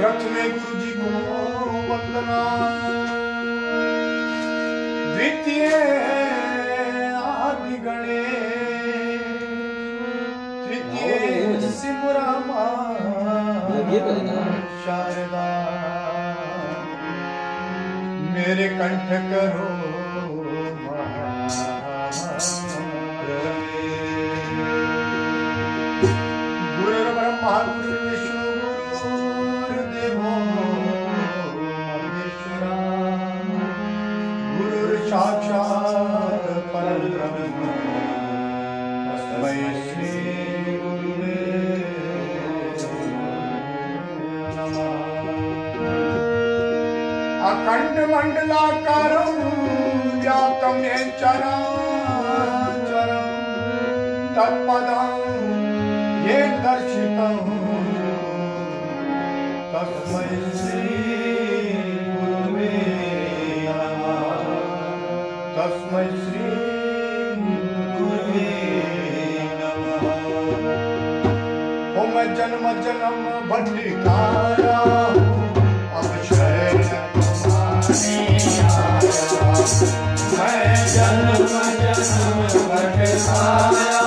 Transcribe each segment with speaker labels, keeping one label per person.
Speaker 1: प्रथमे गुरु जी को वंदना। द्वितीय आदि गणे तृतीय सिमरा शारदा। मेरे कंठ करो मंडलाकारं व्याप्तं येन चराचरं तत्पदं येन दर्शितं। तस्मै श्री
Speaker 2: गुरुवे नमः।
Speaker 1: तस्मै श्री
Speaker 2: गुरुवे नमः।
Speaker 1: ओम जन्म जन्म भटकाया
Speaker 2: मैं जन्म जन्म हूँ शरण तुम्हारी आया।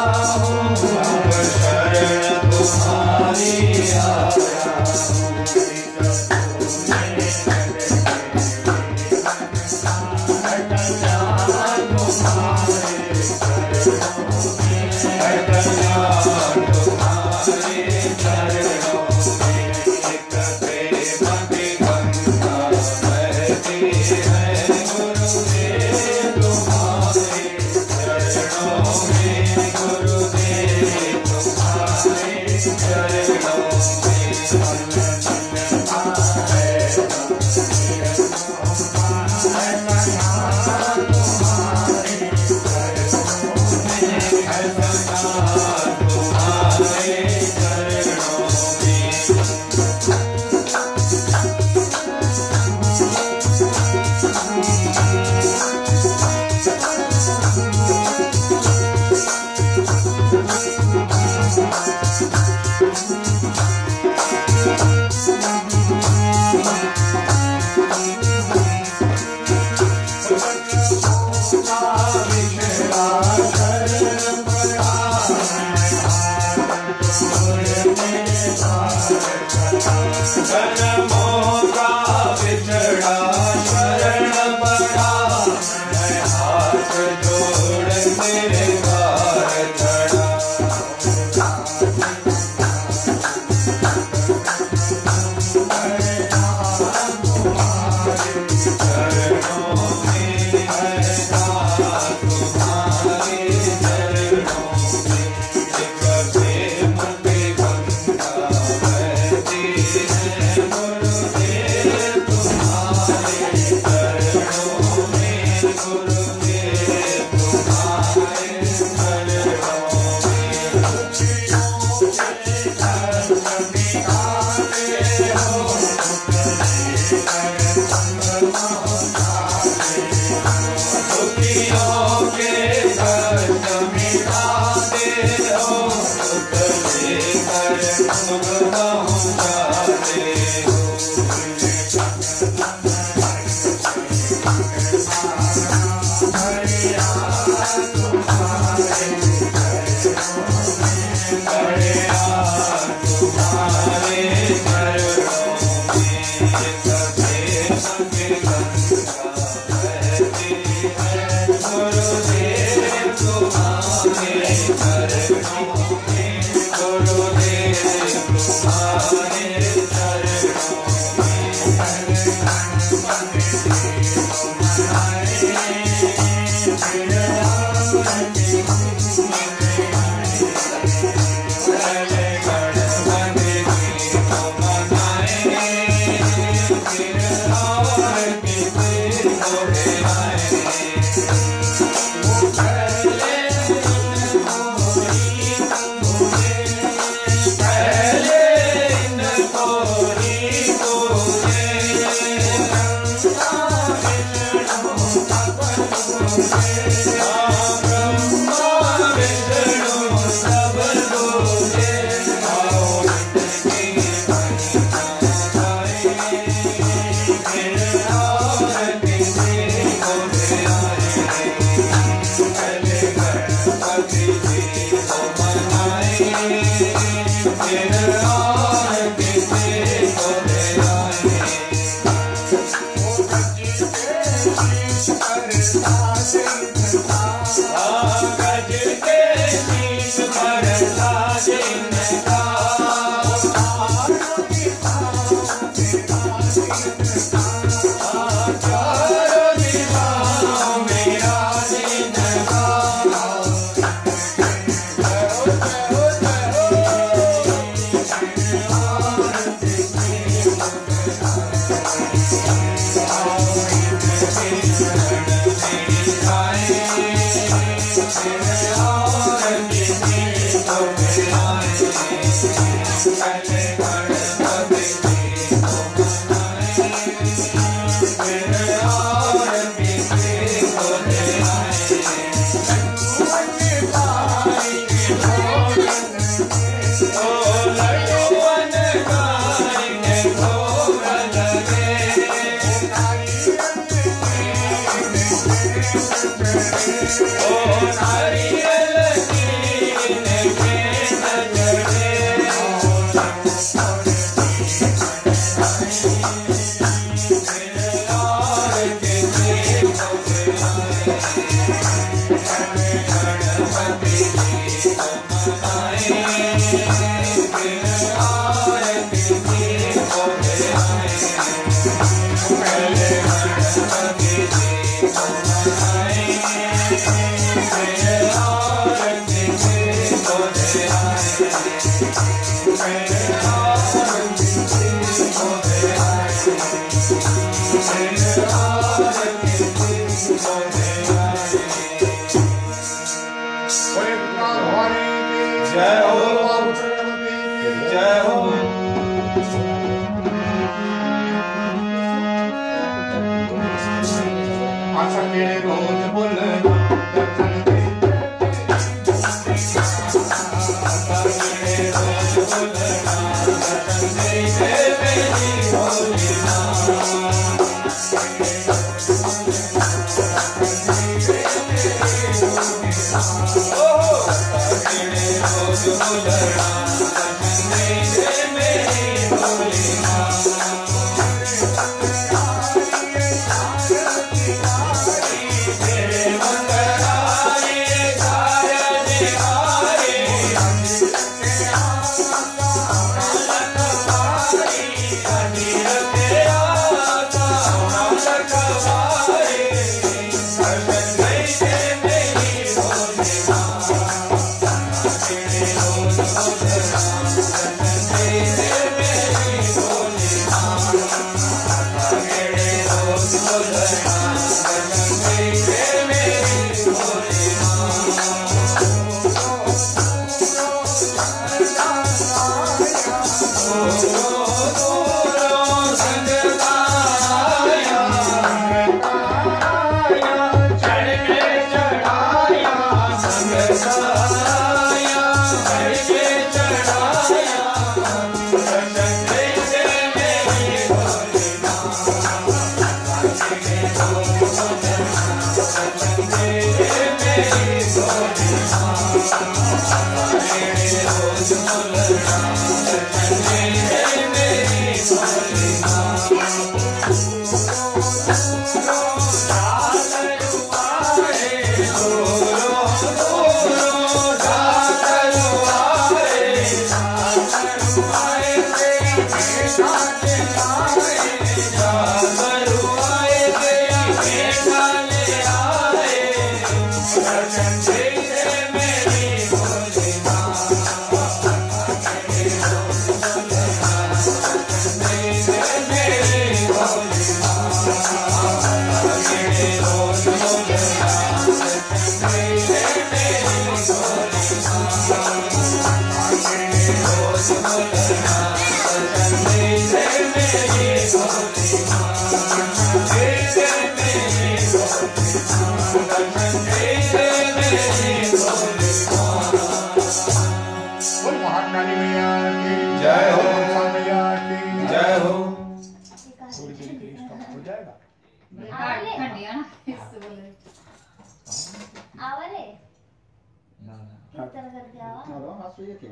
Speaker 3: कीर्तन
Speaker 4: करके आवा
Speaker 5: हेलो हाँ थे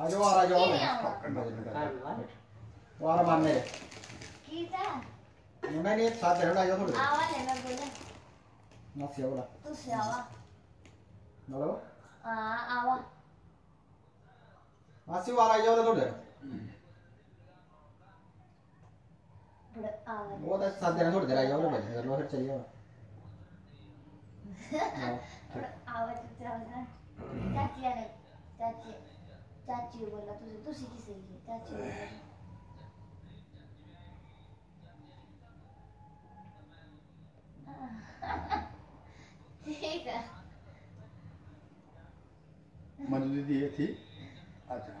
Speaker 5: आ जाओ आ जाओ नहीं आवा। वो आ रहा नहीं साथ दे रहा जाओ
Speaker 4: आवा ले मैं बोले
Speaker 5: ना से बोला
Speaker 4: तू से आवा
Speaker 5: हेलो
Speaker 4: हाँ आवा
Speaker 5: आसी आ रहा जाओ थोड़े बड़े
Speaker 4: आवा वो तो साथ देना थोड़ी देर आ जाओ ले
Speaker 5: अगर लो फिर चलिए बड़े
Speaker 4: आवा तो चल चाची आने चाची चाची बोला तुझे. तुझे किसे की. चाची ठीक है
Speaker 5: मंजू दीदी ये थी अच्छा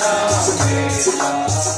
Speaker 2: बोले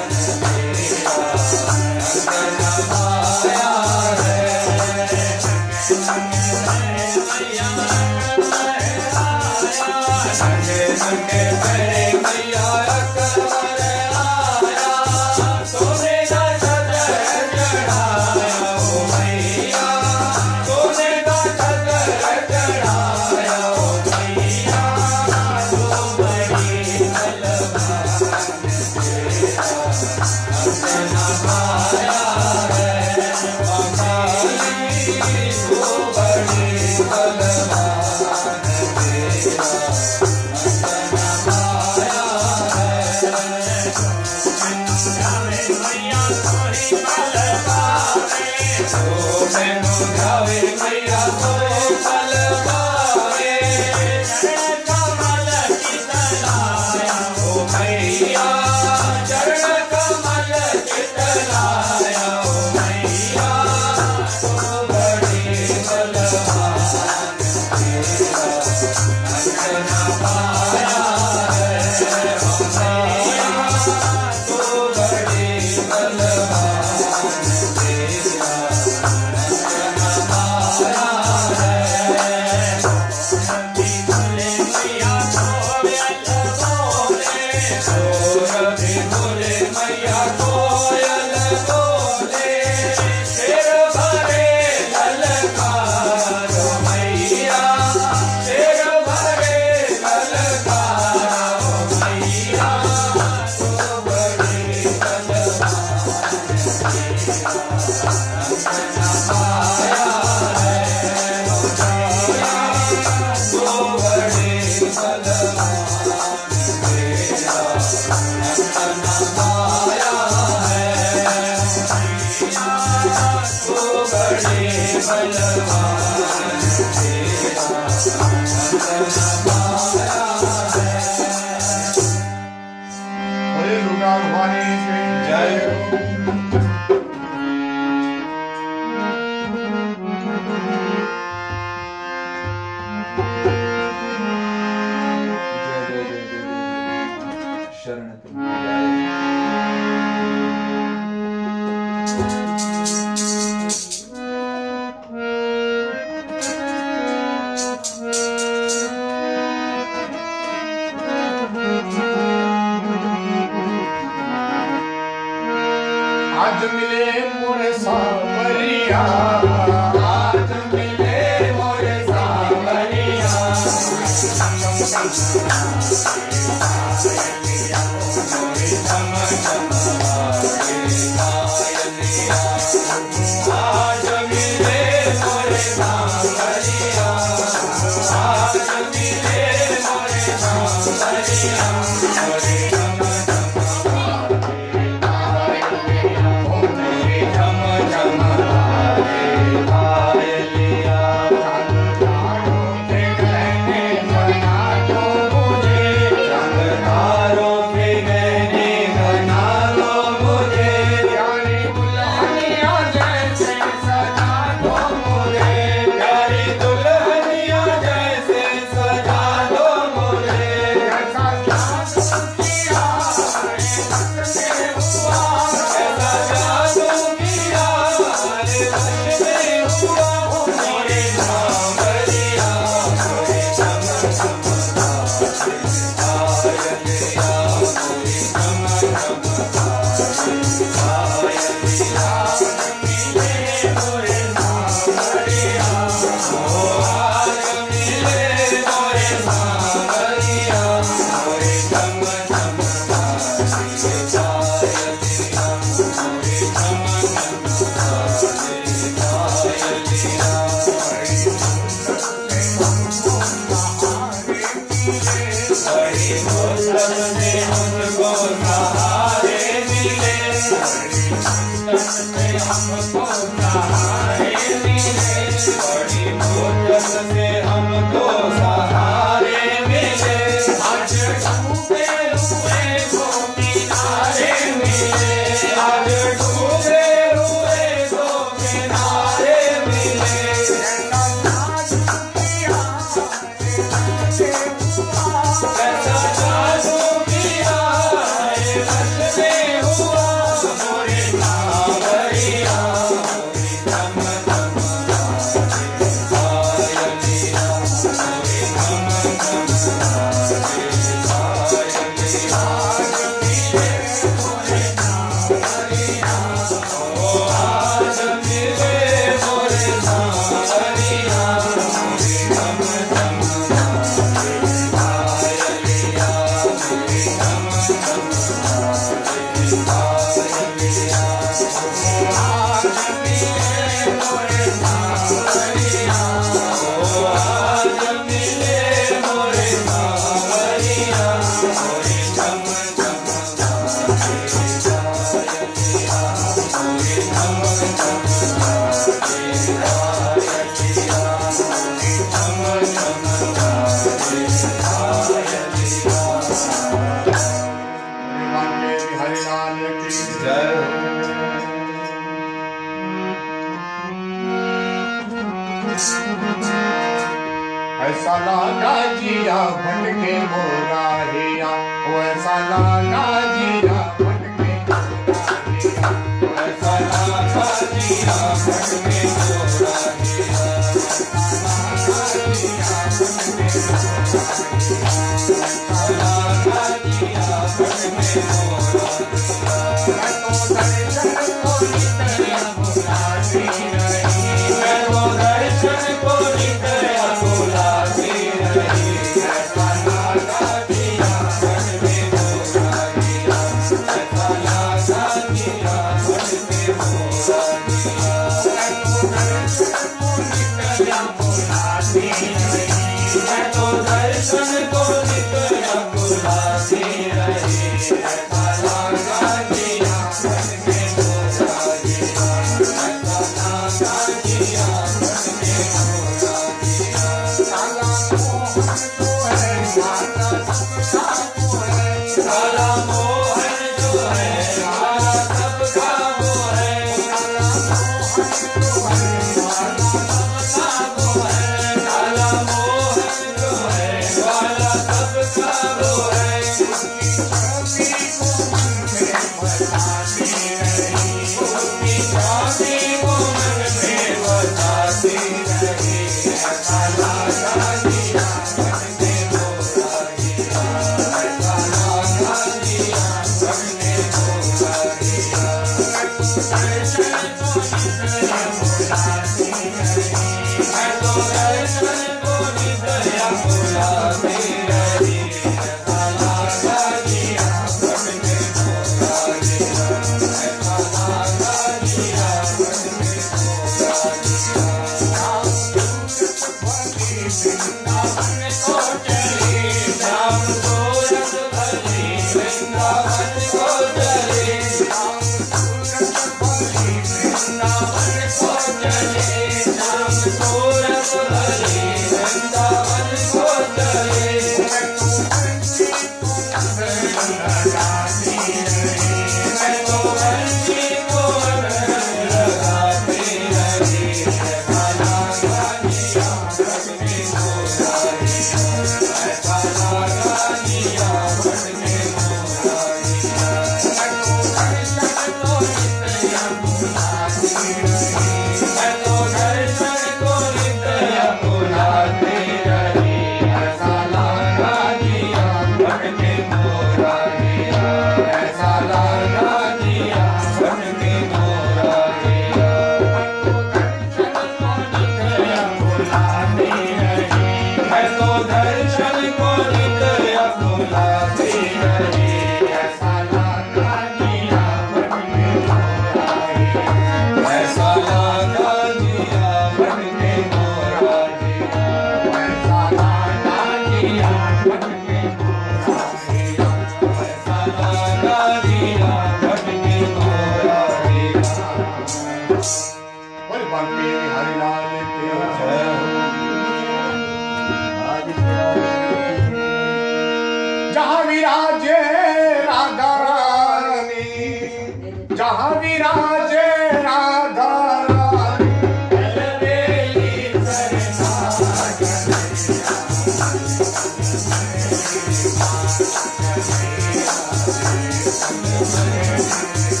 Speaker 2: você.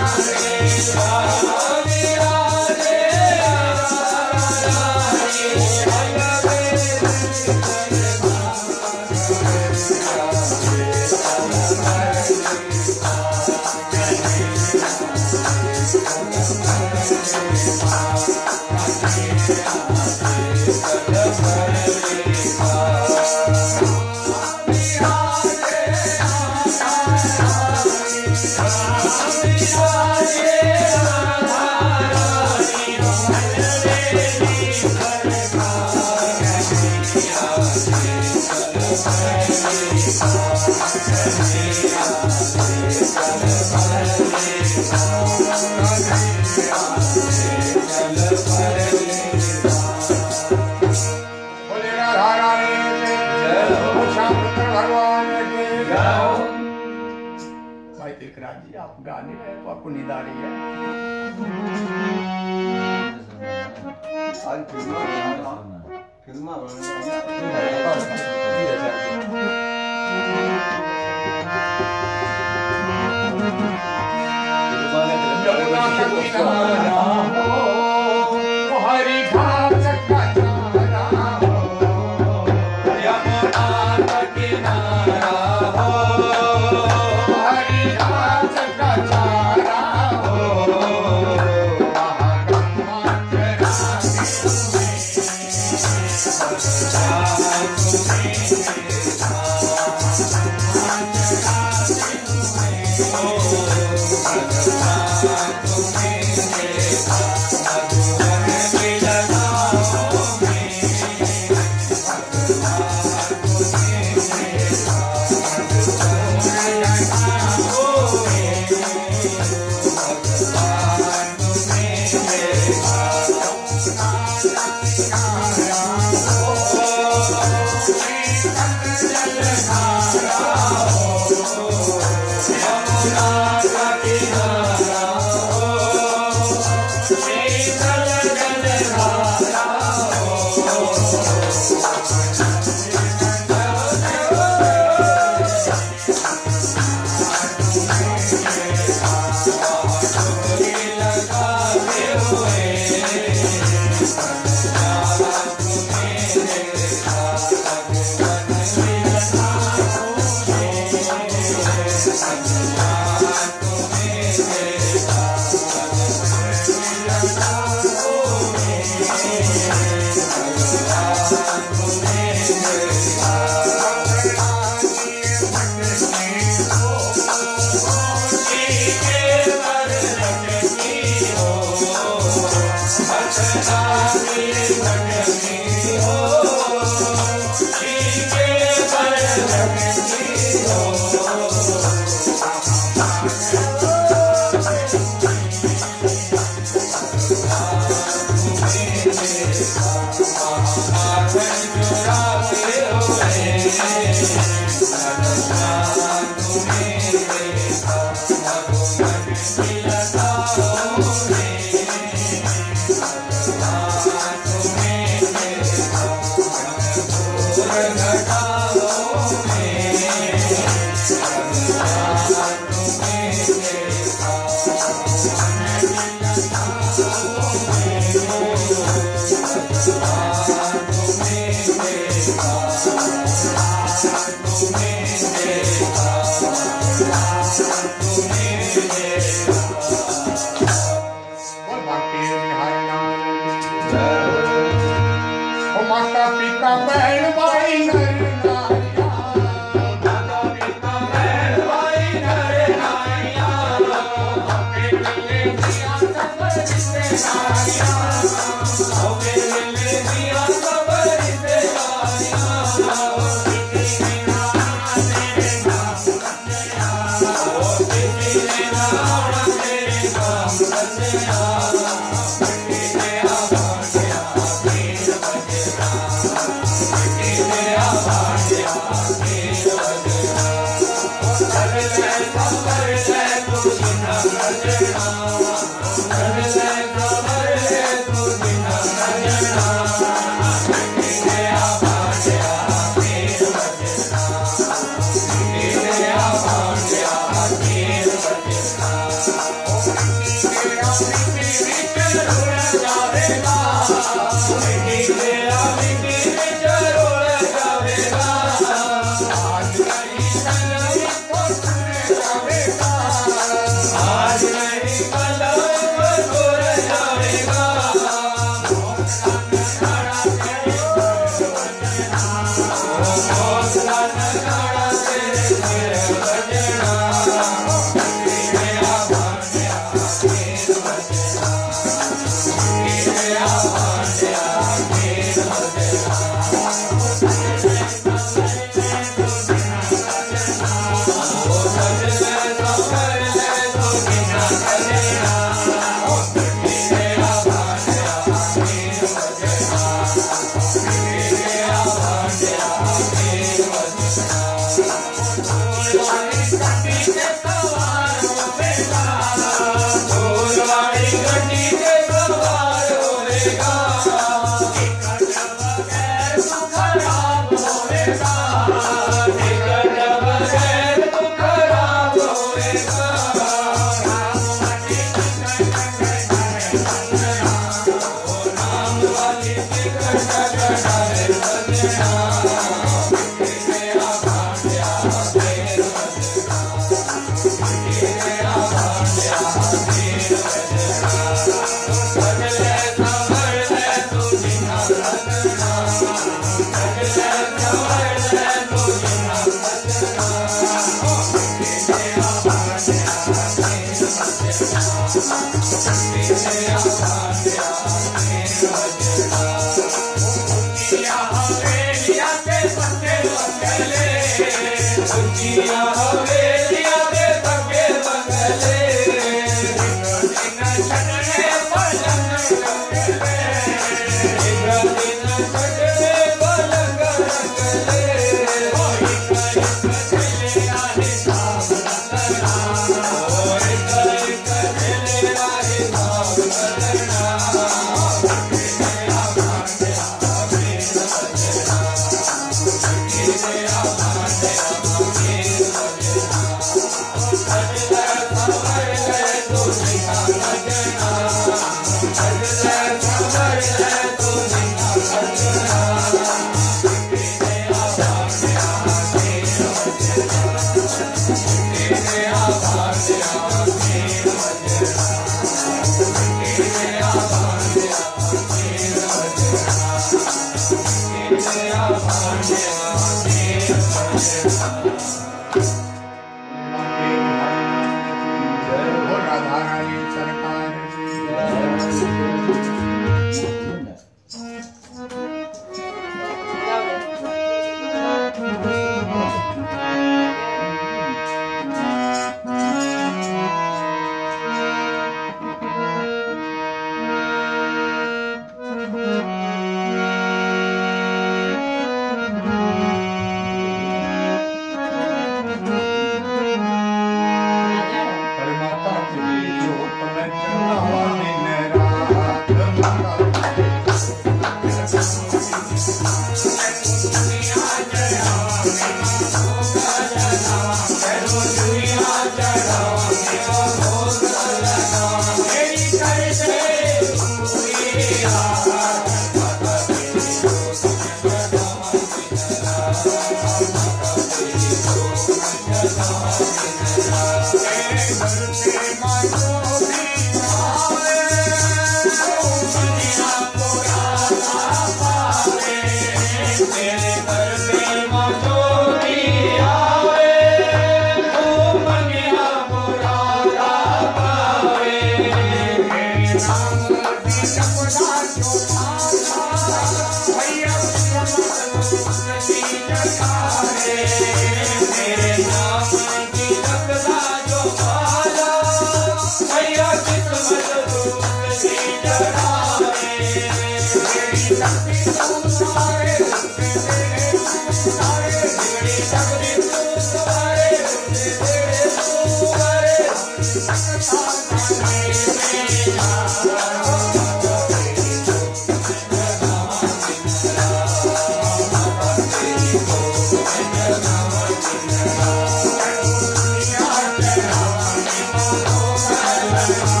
Speaker 1: Oh,
Speaker 2: my
Speaker 1: life.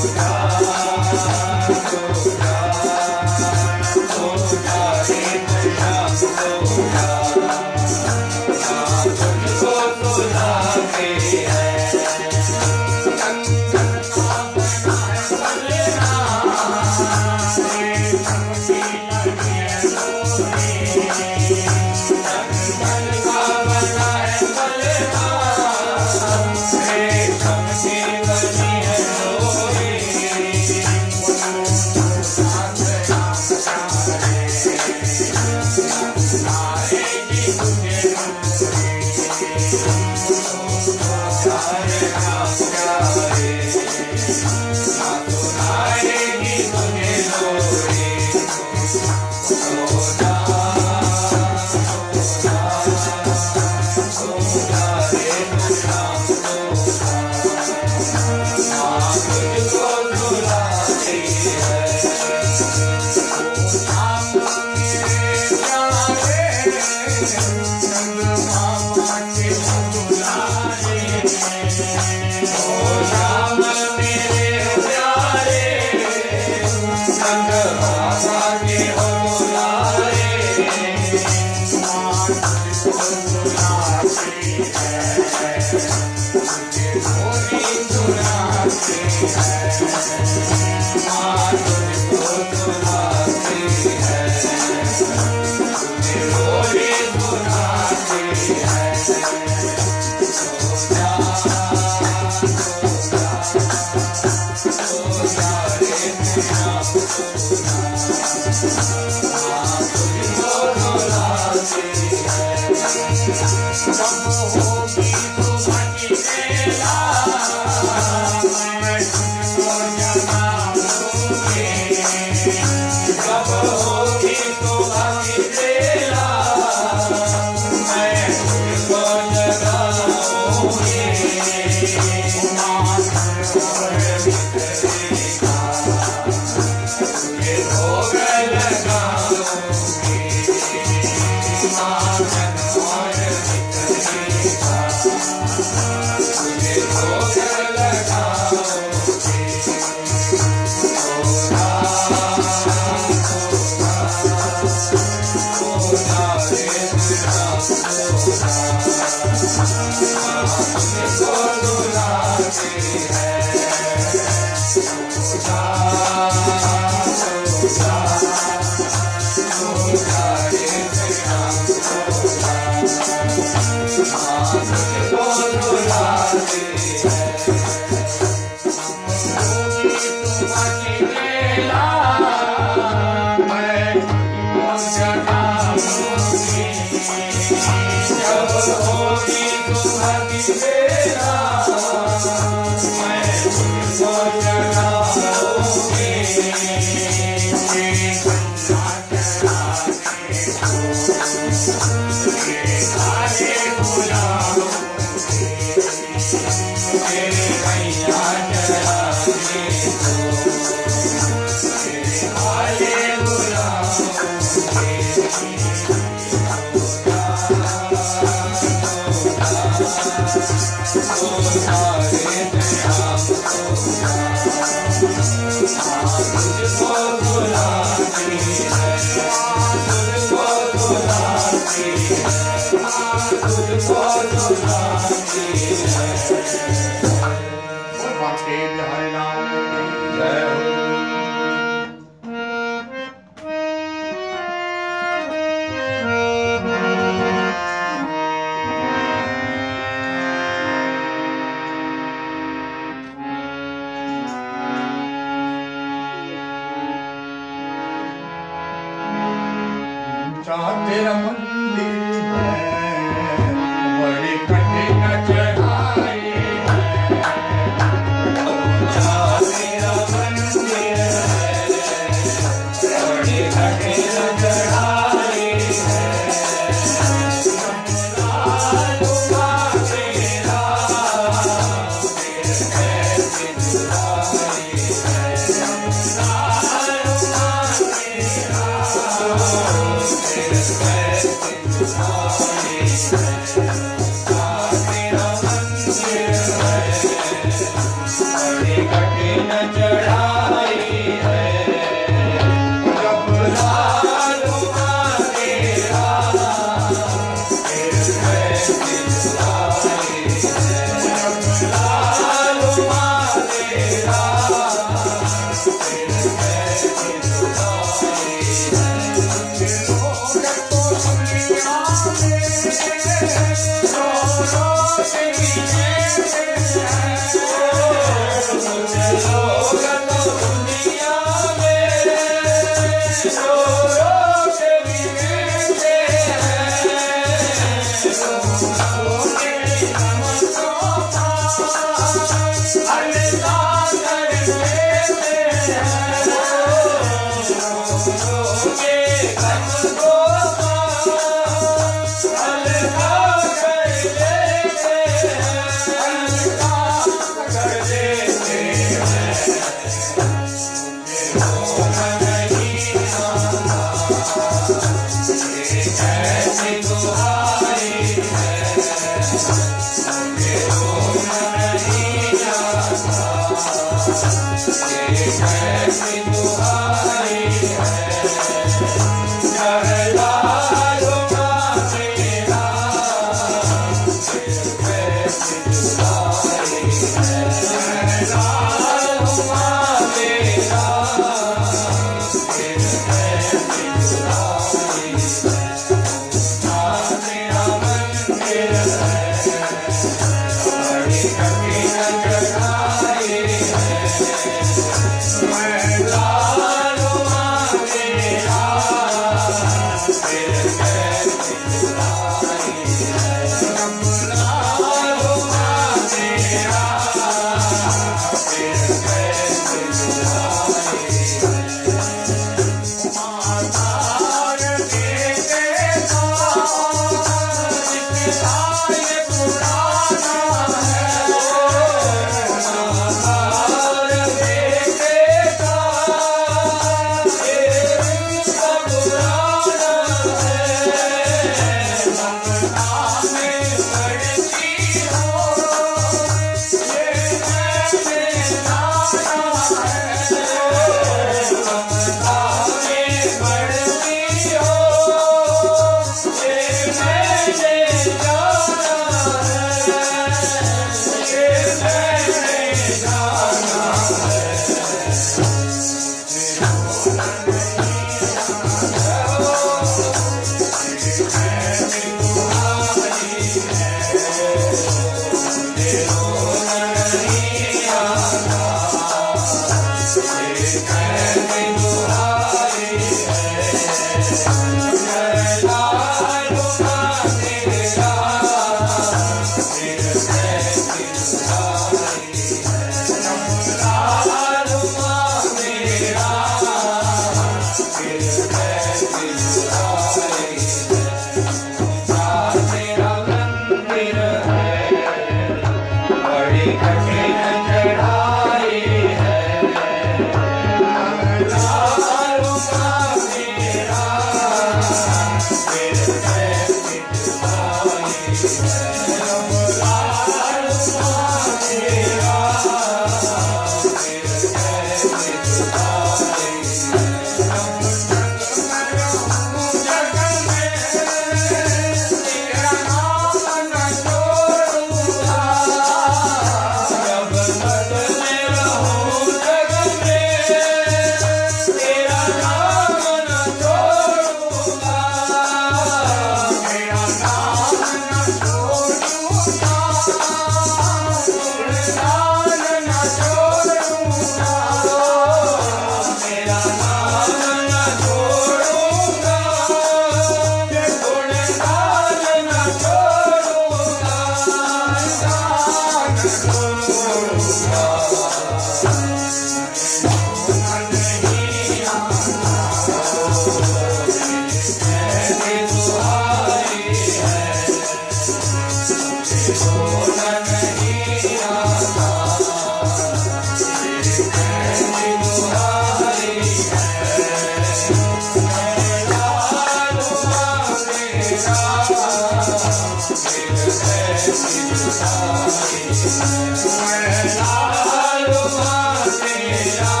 Speaker 2: Radhe Radhe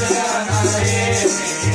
Speaker 2: गाना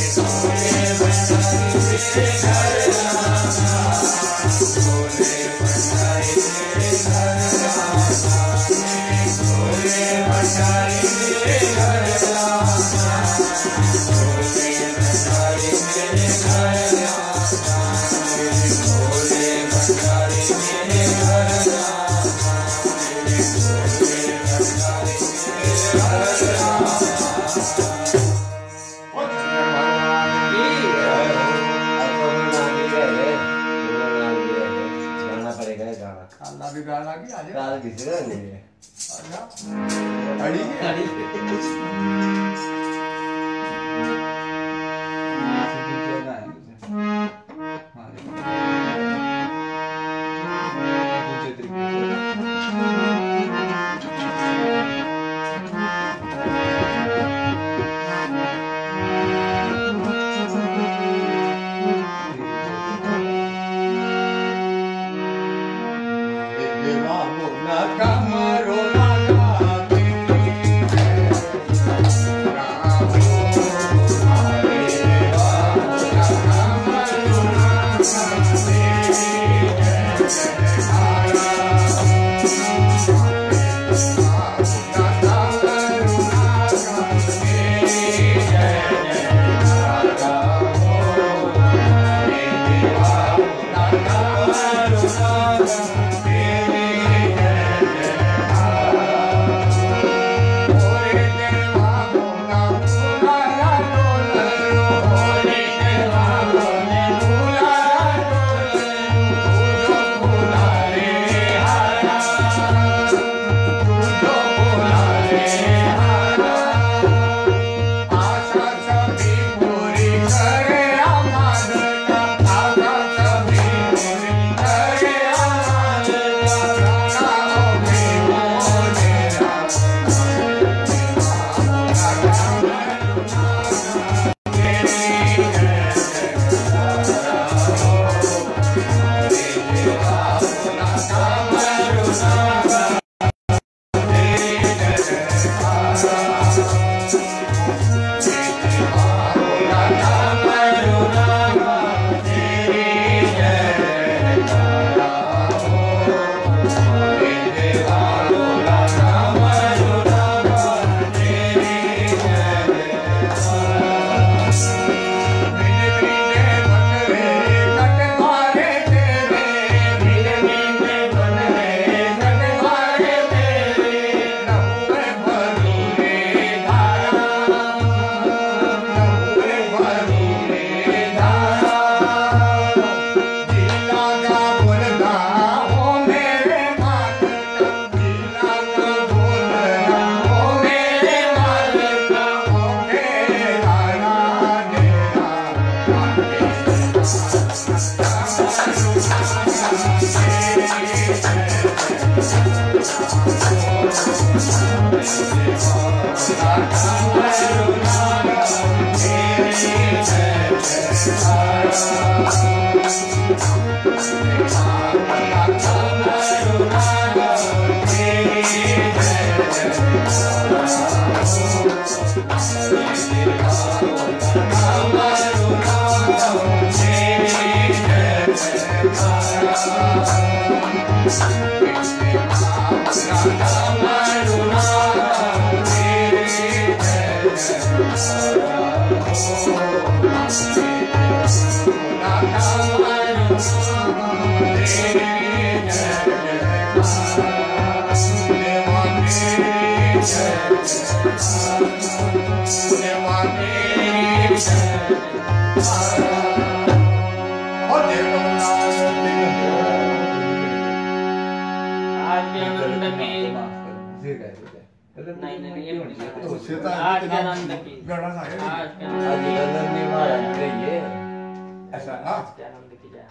Speaker 6: के आनंद की जय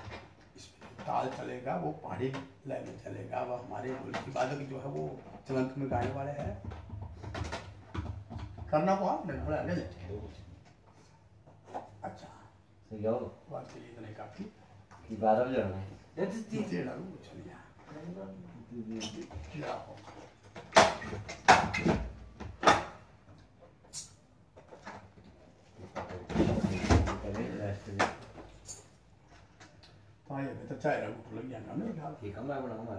Speaker 1: ताल चलेगा वो पहाड़ी लय में चलेगा वो हमारे मुल्क की बात जो है वो चलंत में गाने वाले हैं। करना को आपने थोड़ा ले अच्छा। बात के लिए इतने काफ़ी।
Speaker 7: कि बारह बजे आना है।
Speaker 1: नीचे डालू चलिए। क्या हो? อย่างนั้ใช่เราพูดเรื่องย่างนั้นครับ
Speaker 7: ที่ข้างล่างเราเข้ามา